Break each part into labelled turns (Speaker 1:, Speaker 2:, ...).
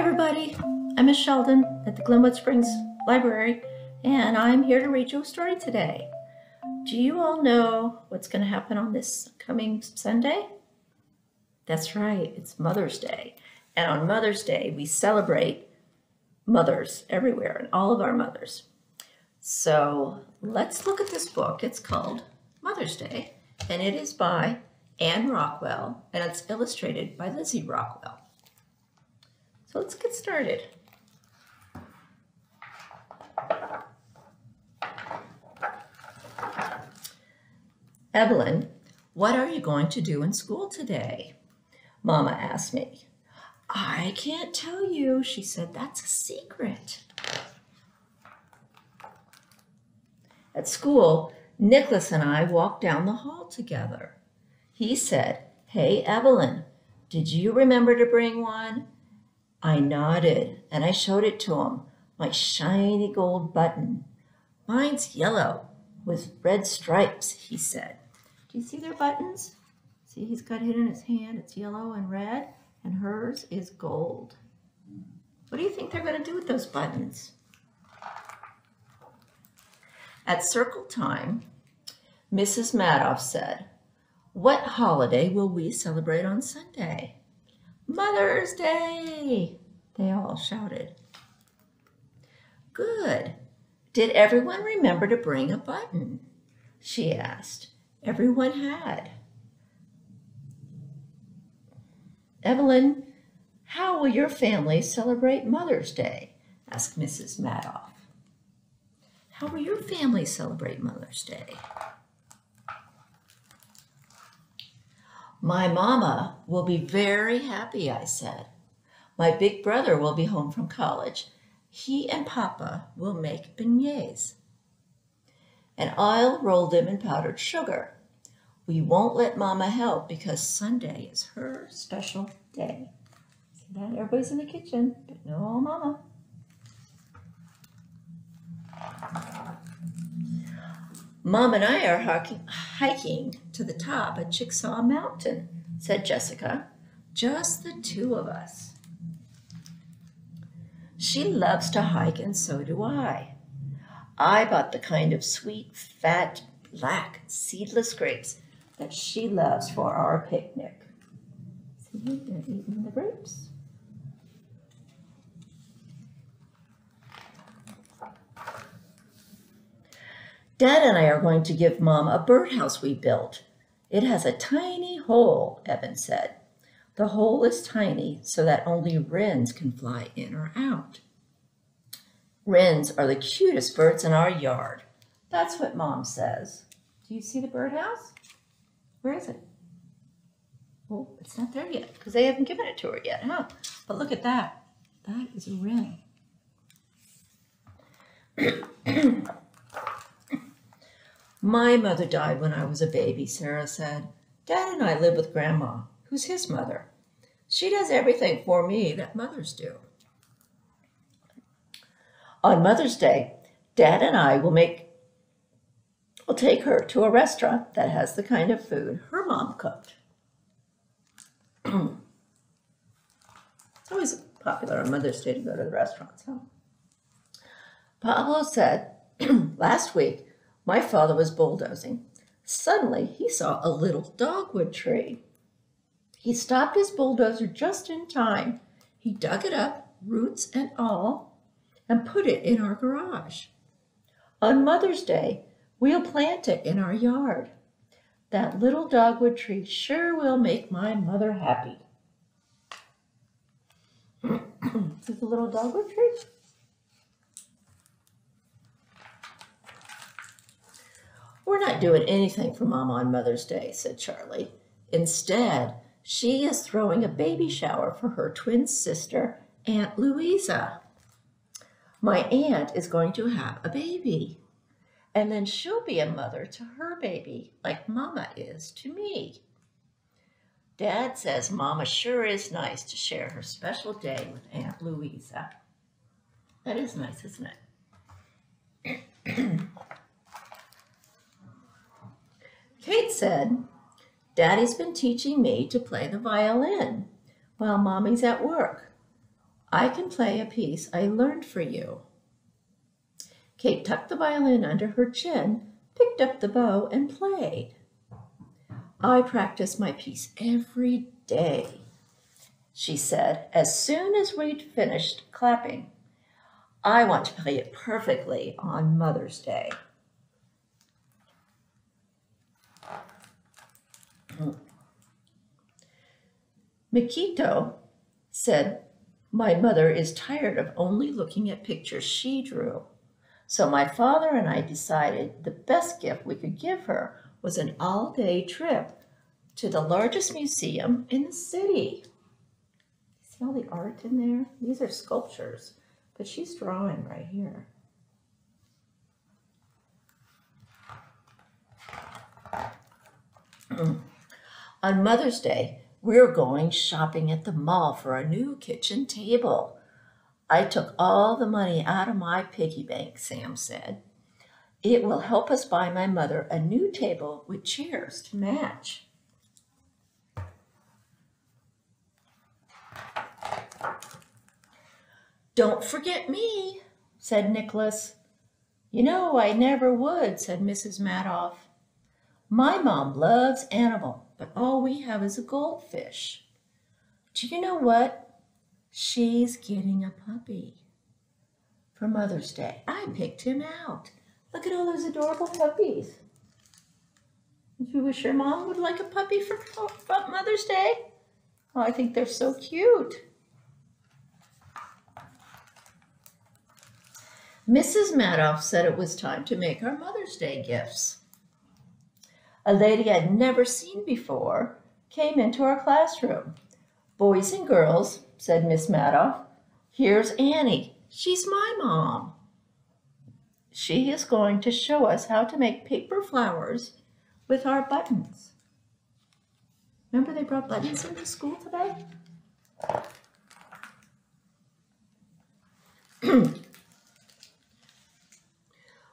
Speaker 1: everybody. I'm Miss Sheldon at the Glenwood Springs Library, and I'm here to read you a story today. Do you all know what's going to happen on this coming Sunday? That's right, it's Mother's Day. And on Mother's Day, we celebrate mothers everywhere and all of our mothers. So let's look at this book. It's called Mother's Day, and it is by Anne Rockwell, and it's illustrated by Lizzie Rockwell. So let's get started. Evelyn, what are you going to do in school today? Mama asked me. I can't tell you, she said. That's a secret. At school, Nicholas and I walked down the hall together. He said, Hey, Evelyn, did you remember to bring one? I nodded and I showed it to him, my shiny gold button. Mine's yellow with red stripes, he said. Do you see their buttons? See, he's got it in his hand. It's yellow and red, and hers is gold. What do you think they're going to do with those buttons? At circle time, Mrs. Madoff said, What holiday will we celebrate on Sunday? Mother's Day, they all shouted. Good. Did everyone remember to bring a button? She asked. Everyone had. Evelyn, how will your family celebrate Mother's Day? asked Mrs. Madoff. How will your family celebrate Mother's Day? My mama will be very happy, I said. My big brother will be home from college. He and Papa will make beignets. And I'll roll them in powdered sugar. We won't let Mama help because Sunday is her special day. See that? Everybody's in the kitchen, but no Mama. Mom and I are hiking to the top of Chicksaw Mountain, said Jessica. Just the two of us. She loves to hike, and so do I. I bought the kind of sweet, fat, black, seedless grapes that she loves for our picnic. See, they're eating the grapes. Dad and I are going to give Mom a birdhouse we built. It has a tiny hole, Evan said. The hole is tiny so that only wrens can fly in or out. Wrens are the cutest birds in our yard. That's what Mom says. Do you see the birdhouse? Where is it? Oh, it's not there yet because they haven't given it to her yet, huh? But look at that. That is a wren. My mother died when I was a baby, Sarah said. Dad and I live with Grandma, who's his mother. She does everything for me that mothers do. On Mother's Day, Dad and I will make will take her to a restaurant that has the kind of food her mom cooked. it's always popular on Mother's Day to go to the restaurants, huh? Pablo said, last week my father was bulldozing. Suddenly, he saw a little dogwood tree. He stopped his bulldozer just in time. He dug it up, roots and all, and put it in our garage. On Mother's Day, we'll plant it in our yard. That little dogwood tree sure will make my mother happy. Is this a little dogwood tree? We're not doing anything for Mama on Mother's Day, said Charlie. Instead, she is throwing a baby shower for her twin sister, Aunt Louisa. My aunt is going to have a baby, and then she'll be a mother to her baby, like Mama is to me. Dad says Mama sure is nice to share her special day with Aunt Louisa. That is nice, isn't it? Kate said, Daddy's been teaching me to play the violin while Mommy's at work. I can play a piece I learned for you. Kate tucked the violin under her chin, picked up the bow, and played. I practice my piece every day, she said as soon as we'd finished clapping. I want to play it perfectly on Mother's Day. Mikito said, My mother is tired of only looking at pictures she drew. So my father and I decided the best gift we could give her was an all day trip to the largest museum in the city. See all the art in there? These are sculptures, but she's drawing right here. Mm. On Mother's Day, we're going shopping at the mall for a new kitchen table. I took all the money out of my piggy bank, Sam said. It will help us buy my mother a new table with chairs to match. Don't forget me, said Nicholas. You know I never would, said Mrs. Madoff. My mom loves animal, but all we have is a goldfish. Do you know what? She's getting a puppy for Mother's Day. I picked him out. Look at all those adorable puppies. Do you wish your mom would like a puppy for, for Mother's Day? Oh, I think they're so cute. Mrs. Madoff said it was time to make our Mother's Day gifts a lady I'd never seen before, came into our classroom. Boys and girls, said Miss Madoff, here's Annie. She's my mom. She is going to show us how to make paper flowers with our buttons. Remember they brought buttons into school today?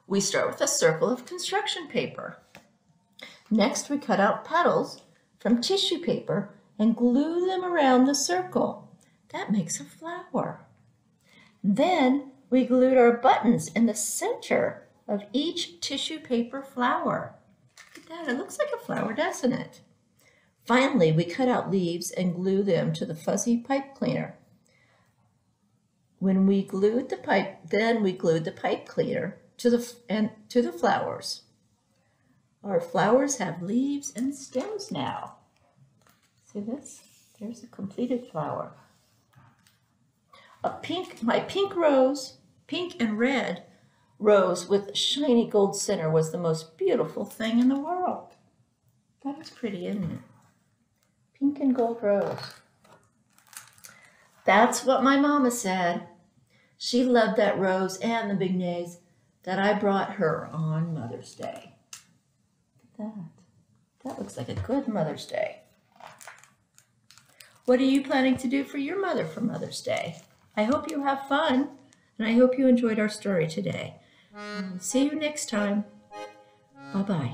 Speaker 1: we start with a circle of construction paper. Next, we cut out petals from tissue paper and glue them around the circle. That makes a flower. Then we glued our buttons in the center of each tissue paper flower. Look at that, it looks like a flower, doesn't it? Finally, we cut out leaves and glue them to the fuzzy pipe cleaner. When we glued the pipe, then we glued the pipe cleaner to the, and, to the flowers. Our flowers have leaves and stems now. See this? There's a completed flower. A pink, my pink rose, pink and red rose with shiny gold center was the most beautiful thing in the world. That is pretty, isn't it? Pink and gold rose. That's what my mama said. She loved that rose and the big beignets that I brought her on Mother's Day that. That looks like a good Mother's Day. What are you planning to do for your mother for Mother's Day? I hope you have fun, and I hope you enjoyed our story today. See you next time. Bye-bye.